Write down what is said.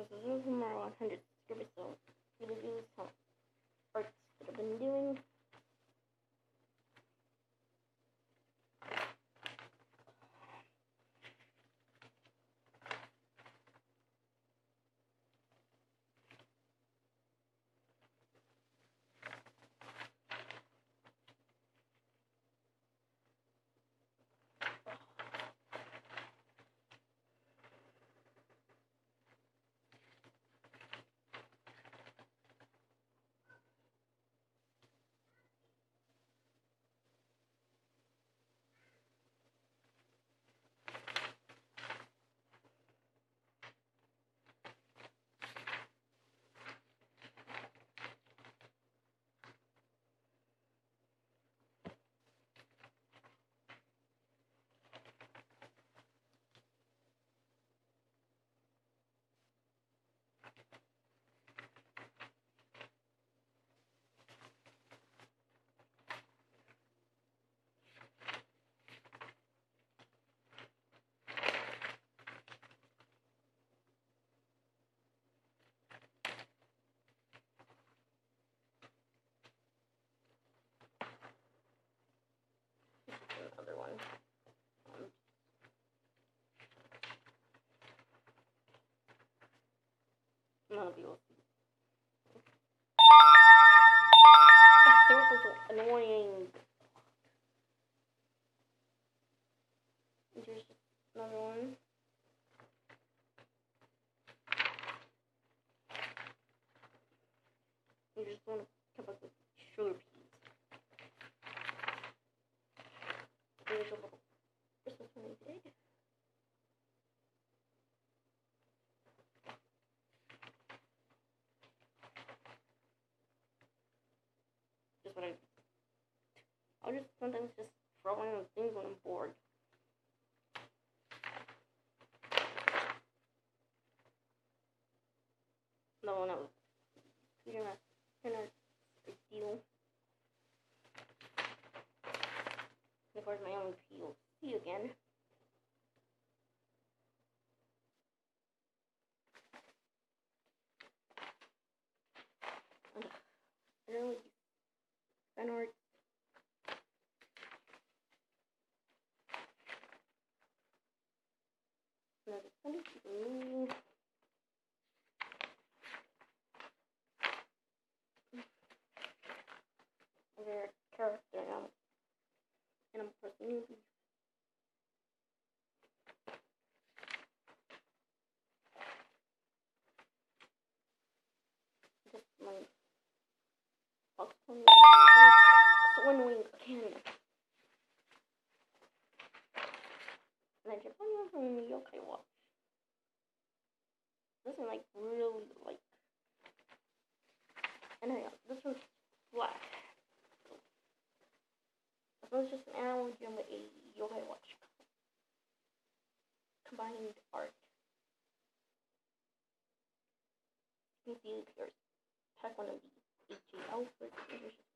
This is tomorrow 100 subscribers, so you will see. Ah, seriously, so annoying. Here's another one. I'm just to come up with sugar peas. There's a little Christmas one I did. Just what I I'll just sometimes just throwing things when I'm bored. No, no. You're not, you're not a deal. And of course, my own peel. See you again. Ugh. I don't know Another character now. And I'm pressing. Just my box on so annoying again. And I just oh, went from the yokai watch. This one like really like and I this one's black. This one's just an Animal Jam with a yokai watch combined art. You can see there's pack one of these HG outfits.